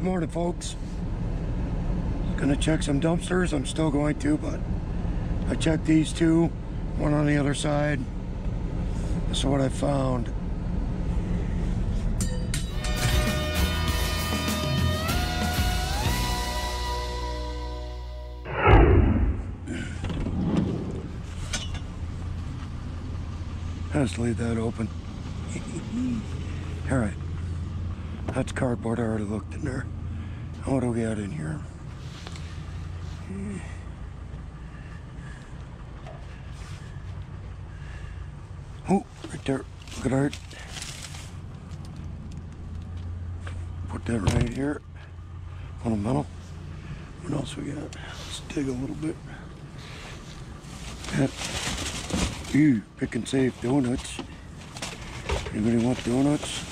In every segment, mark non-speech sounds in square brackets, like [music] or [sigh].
Good morning, folks. Gonna check some dumpsters. I'm still going to, but I checked these two, one on the other side. This is what I found. Let's leave that open. [laughs] All right. That's cardboard. I already looked in there. What do we got in here? Oh, right there. Look at art. Put that right here. Fundamental. What else we got? Let's dig a little bit. That. Ooh, Pick 'n Save donuts. Anybody want donuts?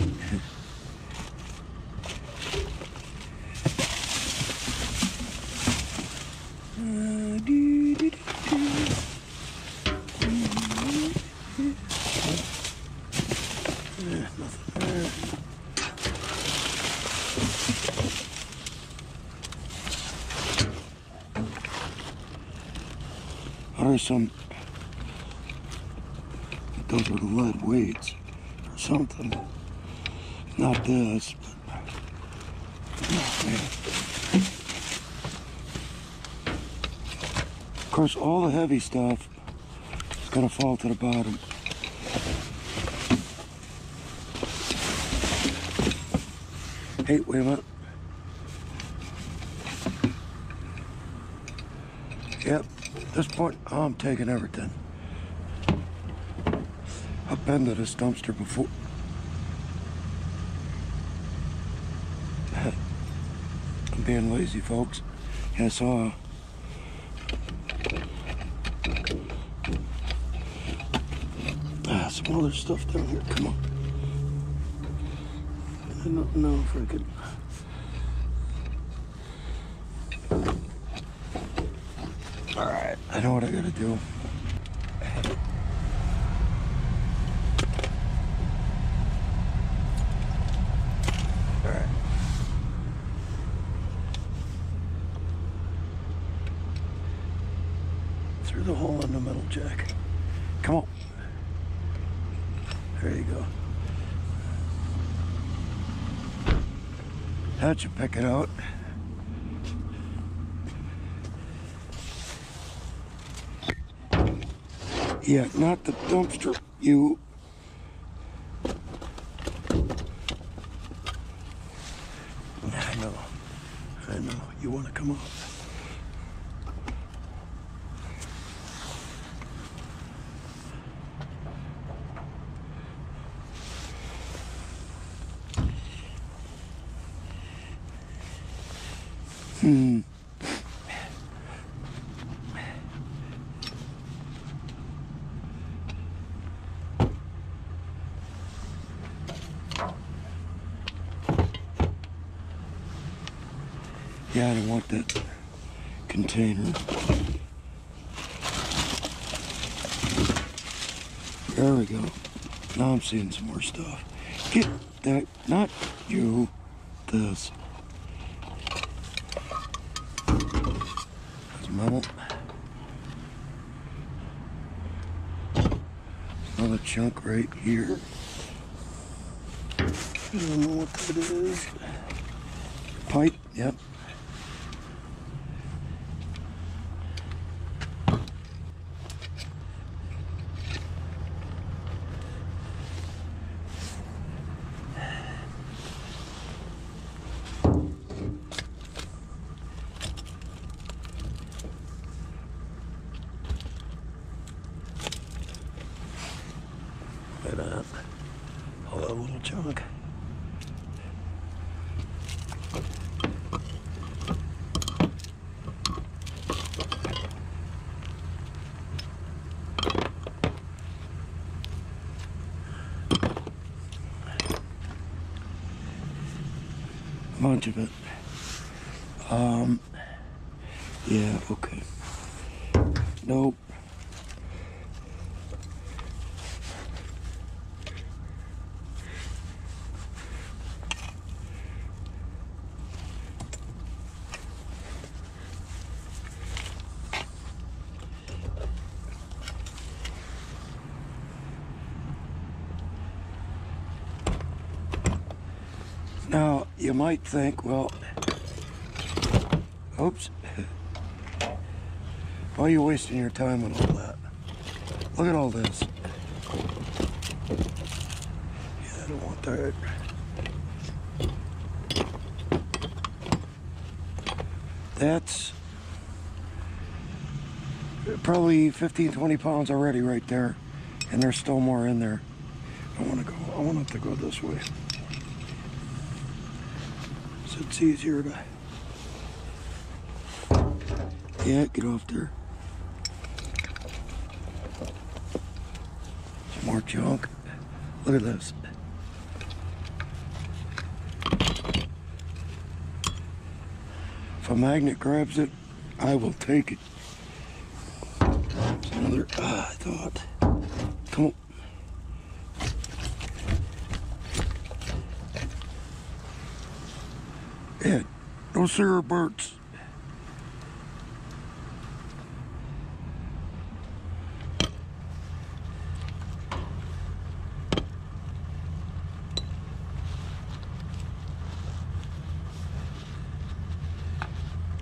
[laughs] Uh, doo, doo, doo, doo. Eh, nothing there. There's some. Those are the lead weights or something. Not this, but. Of course, all the heavy stuff is gonna fall to the bottom. Hey, wait a minute. Yep, at this point, I'm taking everything. I've been to this dumpster before. [laughs] I'm being lazy, folks. I saw. Ah, some other stuff down here. Come on. I don't know if I could. All right, I know what I gotta do. All right. Through the hole in the middle, Jack. Come on. There you go. How'd you pick it out. Yeah, not the dumpster. You. I know. I know. You want to come up? Hmm. Yeah, I don't want that container. There we go. Now I'm seeing some more stuff. Get that, not you, this. Metal. Another chunk right here. I don't know what that is. Pipe, yep. Look at that. All that little junk. Bunch of it. Um, yeah, okay. Nope. Now, you might think, well, oops. Why are you wasting your time on all that? Look at all this. Yeah, I don't want that. That's probably 15, 20 pounds already right there. And there's still more in there. I want to go, I want it to go this way. It's easier to, yeah, get off there. Some more junk. Look at this. If a magnet grabs it, I will take it. Another, ah, I thought. Come on. Ed, those are birds.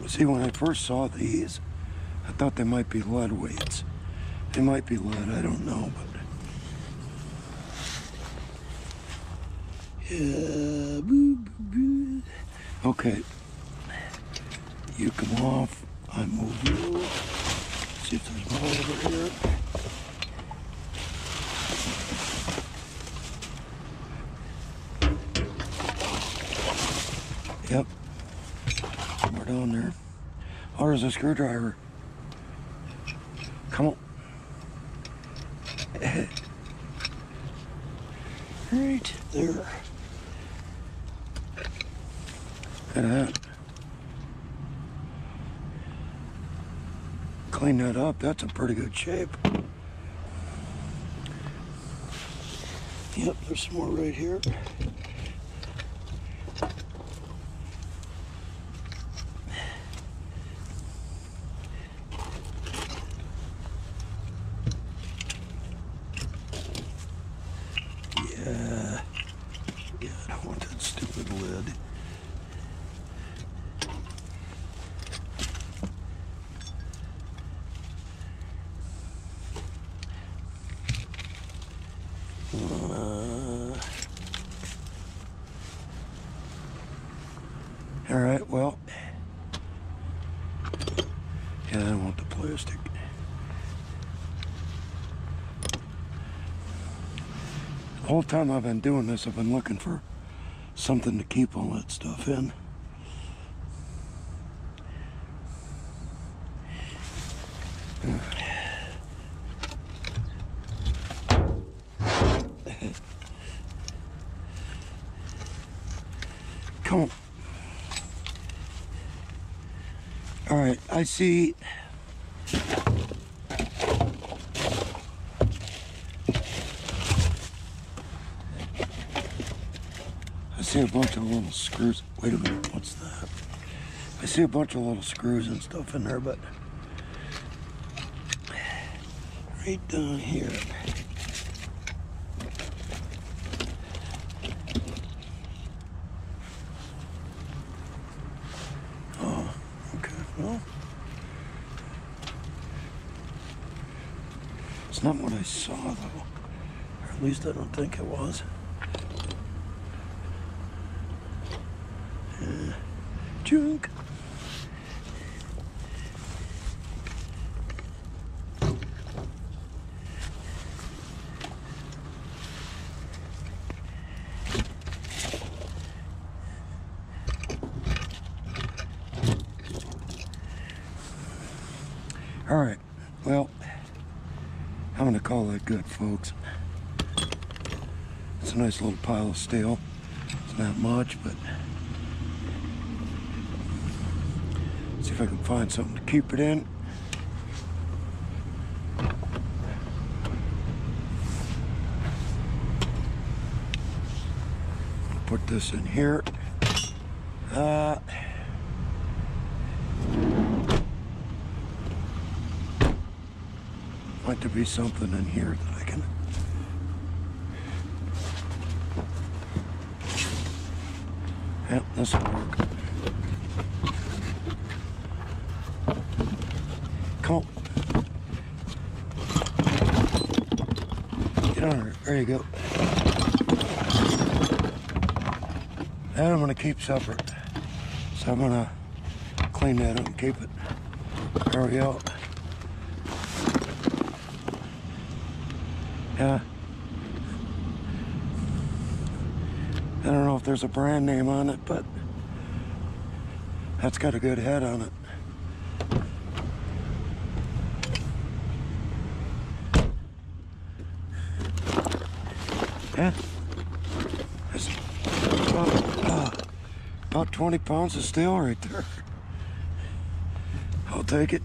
See, when I first saw these, I thought they might be lead weights. They might be lead, I don't know, but. Yeah, boo, boo, boo. Okay. You come off, I move you. See if there's more over here. Yep. We're down there. Oh, there's a screwdriver. Come on. Right there. Look at that. Clean that up. That's in pretty good shape. Yep, there's some more right here. Yeah. Yeah, I don't want that stupid lid. Uh, all right, well, yeah, I don't want the plastic. The whole time I've been doing this, I've been looking for something to keep all that stuff in. Come on. All right, I see. See a bunch of little screws. Wait a minute, what's that? I see a bunch of little screws and stuff in there, but right down here. Oh, okay, well. It's not what I saw, though. Or at least I don't think it was. Junk. All right. Well, I'm gonna call that good, folks. It's a nice little pile of steel. It's not much, but if I can find something to keep it in. Put this in here. Uh, might there be something in here that I can. Yep, this will work. Come on. Get on her. There you go. And I'm gonna keep separate. So I'm gonna clean that up and keep it. There we go. Yeah. I don't know if there's a brand name on it, but that's got a good head on it. Yeah. That's about, uh, about 20 pounds of steel right there. I'll take it.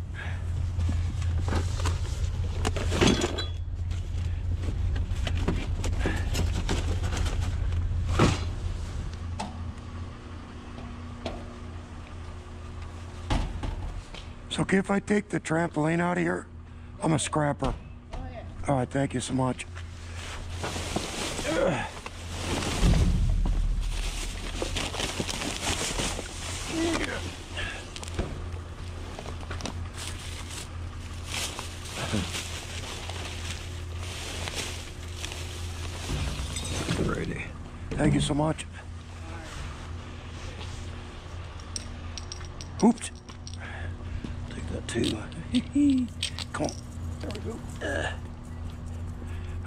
It's okay if I take the trampoline out of here? I'm a scrapper. All right, thank you so much. Alrighty. Thank you so much. Oops. Take that too. [laughs] Come on. There we go. Uh,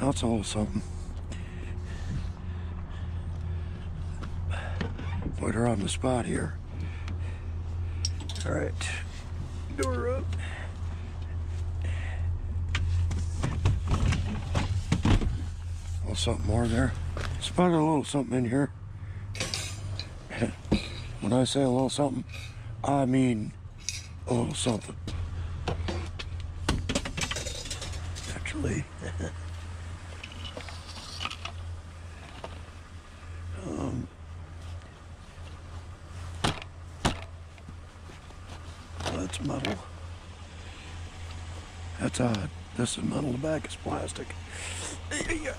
that's a little something. Put her on the spot here. All right. Door up. A little something more there. Spotted a little something in here. [laughs] when I say a little something, I mean a little something. Actually. [laughs] um, that's metal. That's odd. This is metal, the back is plastic. Yeah,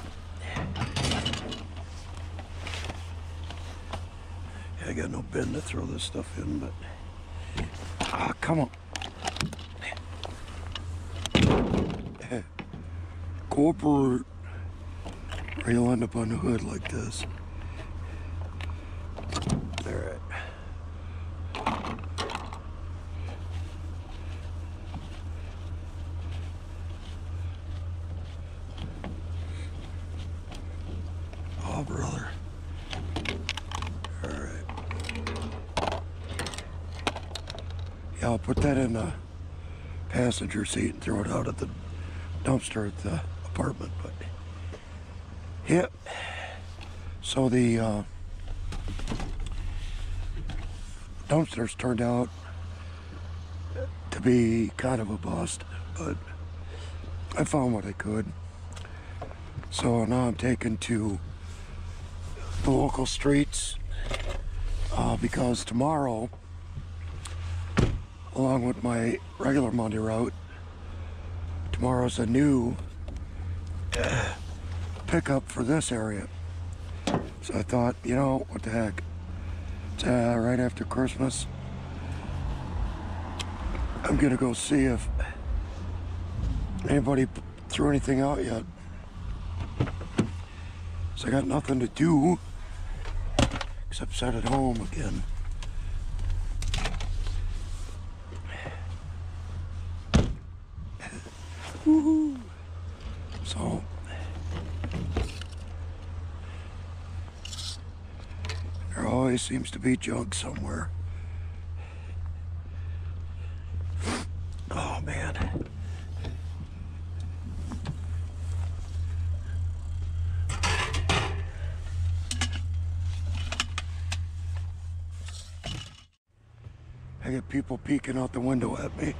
I got no bin to throw this stuff in, but. Ah, come on. Corporate. Or you'll end up on the hood like this. Alright. Oh, brother. Alright. Yeah, I'll put that in the passenger seat and throw it out at the dumpster at the apartment, but yep. So the uh, dumpsters turned out to be kind of a bust, but I found what I could. So now I'm taken to the local streets uh, because tomorrow, along with my regular Monday route, tomorrow's a new uh, pickup for this area. So I thought, you know, what the heck? It's uh, right after Christmas. I'm gonna go see if anybody threw anything out yet. So I got nothing to do except sit at home again. So there always seems to be junk somewhere. Oh man. I get people peeking out the window at me.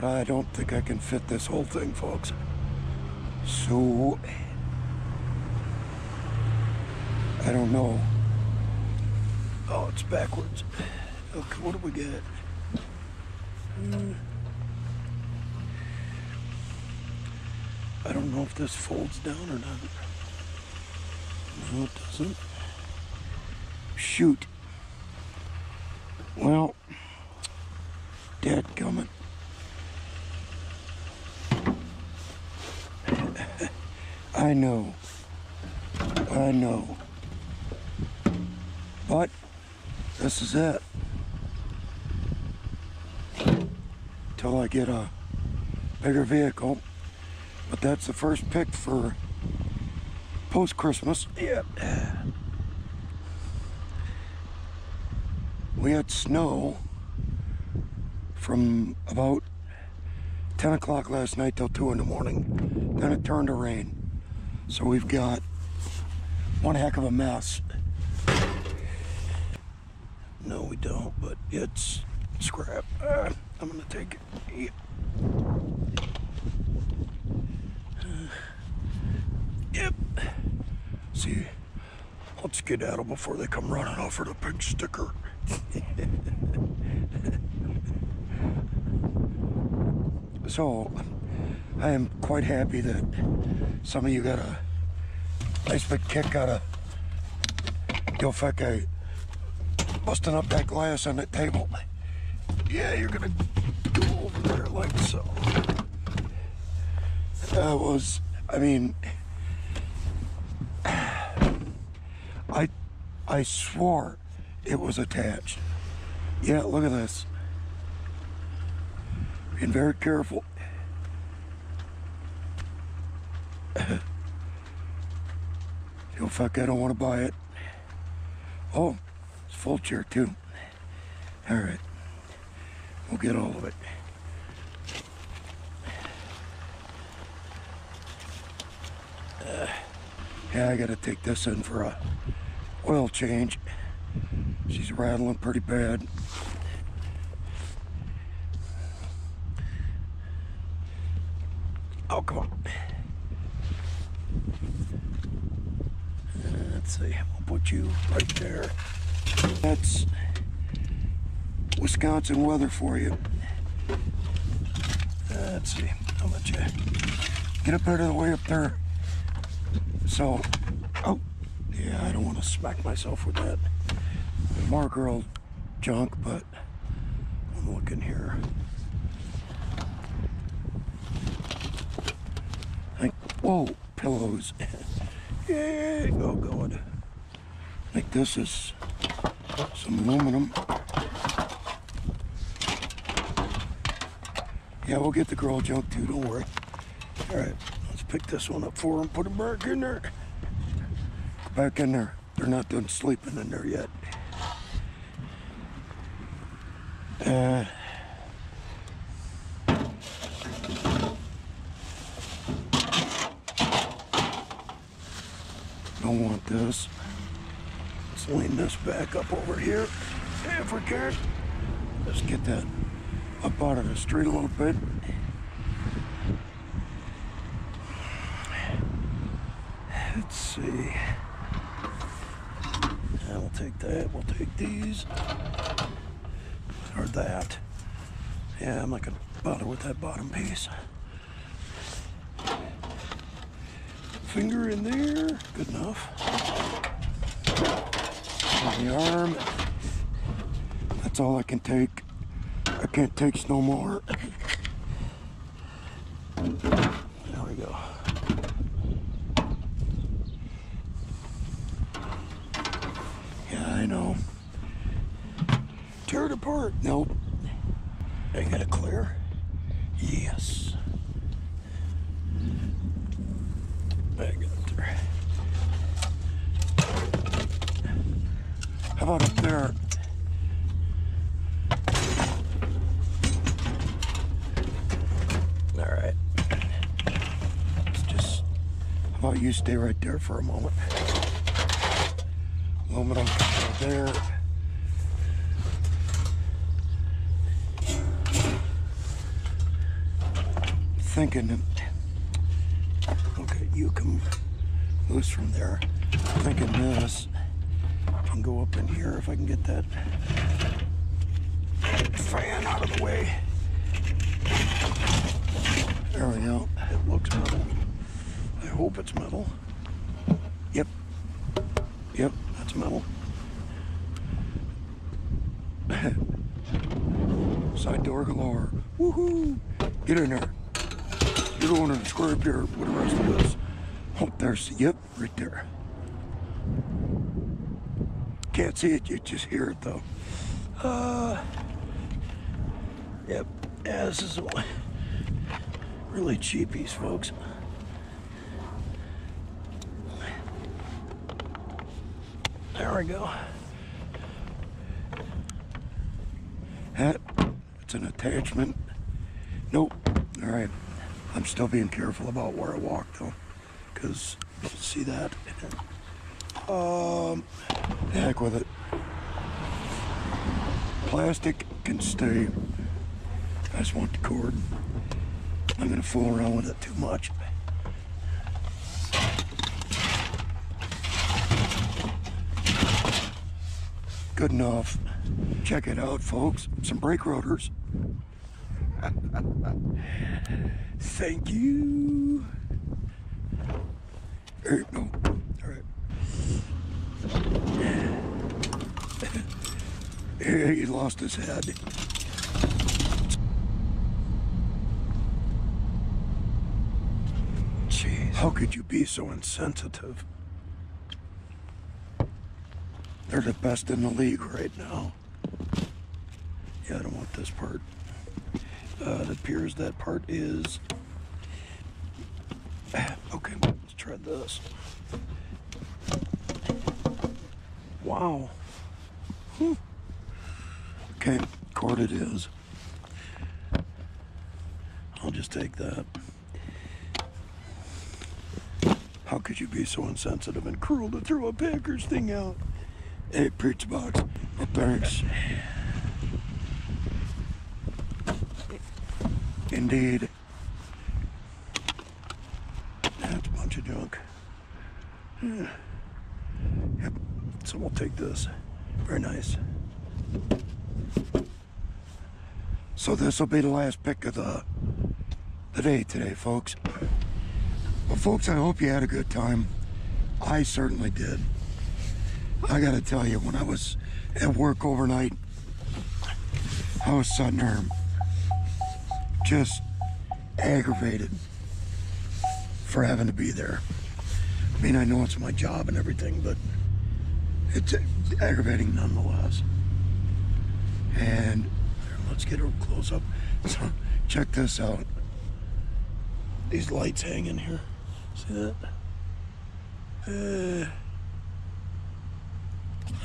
But I don't think I can fit this whole thing, folks. So, I don't know. Oh, it's backwards. Okay, what do we get? Hmm. I don't know if this folds down or not. No, it doesn't. shoot. Well, dead coming. I know. I know. But this is it. Till I get a bigger vehicle. But that's the first pick for post Christmas. Yep. We had snow from about 10 o'clock last night till 2 in the morning. Then it turned to rain. So we've got one heck of a mess. No, we don't, but it's scrap. Uh, I'm gonna take it. Yep. Yep. See, let's get at them before they come running off for the pink sticker. [laughs] so, I am quite happy that some of you got a nice big kick out of Yo Feke busting up that glass on that table. Yeah, you're gonna go over there like so. That was, I mean, I, I swore it was attached. Yeah, look at this. Being very careful. [coughs] Yo, fuck, I don't want to buy it. Oh, it's full chair too. All right, we'll get all of it. Uh, yeah, I gotta take this in for a oil change. She's rattling pretty bad. Oh, come on. Uh, let's see, we'll put you right there. That's Wisconsin weather for you. Uh, let's see, how about you get up out of the way up there? So, oh, yeah, I don't want to smack myself with that. More girl junk, but I'm looking here. Like, whoa, pillows. [laughs] yeah, oh God. I think this is some aluminum. Yeah, we'll get the girl junk too, don't worry. All right, let's pick this one up for him, put him back in there. Back in there. They're not done sleeping in there yet. Uh, don't want this. Let's lean this back up over here if we can. Let's get that up out of the street a little bit. Let's see. Yeah, we'll take that. We'll take these. Or that. Yeah, I'm not gonna bother with that bottom piece. Finger in there. Good enough. The arm. That's all I can take. I can't take no more. There we go. Yeah, I know. Tear it apart. Nope. I got it clear. Yes. Back up there. How about up there? All right. Let's just. How about you stay right there for a moment? Aluminum there. Thinking that. Okay, you come loose from there. Thinking this. Can go up in here if I can get that fan out of the way. There we go. It looks metal. I hope it's metal. Yep. Yep, that's metal. [laughs] Side door galore. Woohoo! Get in there. You're one in the square up there with the rest of us. Oh, there's, yep, right there. Can't see it, you just hear it though. Uh, yep, yeah, this is one. really cheapies, folks. There we go. That, it's an attachment. Nope. All right. I'm still being careful about where I walk though, because see that. Um, heck with it. Plastic can stay. I just want the cord. I'm gonna fool around with it too much. Good enough. Check it out, folks. Some brake rotors. [laughs] Thank you. You go. All right. He lost his head. Jeez, how could you be so insensitive? They're the best in the league right now. Yeah, I don't want this part. Uh, it appears that part is... [sighs] Okay, let's try this. Wow. Hmm. Okay, cord it is. I'll just take that. How could you be so insensitive and cruel to throw a Packers thing out? Hey, preach box. Thanks. Indeed. That's a bunch of junk. Yeah. Yep. So we'll take this. Very nice. So this will be the last pick of the, the day today, folks. Well, folks, I hope you had a good time. I certainly did. I gotta tell you, when I was at work overnight, I was sitting there just aggravated for having to be there. I mean, I know it's my job and everything, but it's aggravating nonetheless. And let's get a close up. So check this out. These lights hanging here. See that? Uh,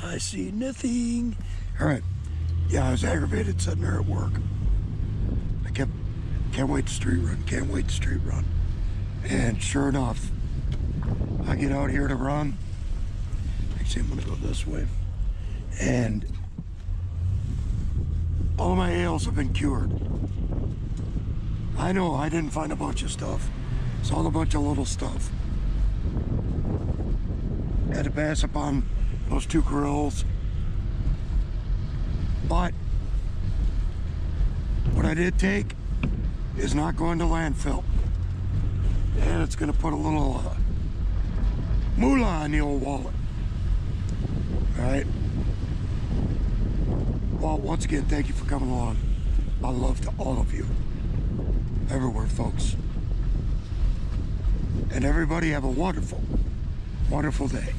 I see nothing. All right. Yeah, I was aggravated sitting there at work. I kept, can't wait to street run, can't wait to street run. And sure enough, I get out here to run. Actually, I'm gonna go this way. And all my ails have been cured. I know I didn't find a bunch of stuff. It's all a bunch of little stuff. Had to pass upon those two grills. But what I did take is not going to landfill. And it's going to put a little uh, moolah in the old wallet. All right. Well, once again, thank you for coming along. My love to all of you. Everywhere, folks. And everybody have a wonderful, wonderful day.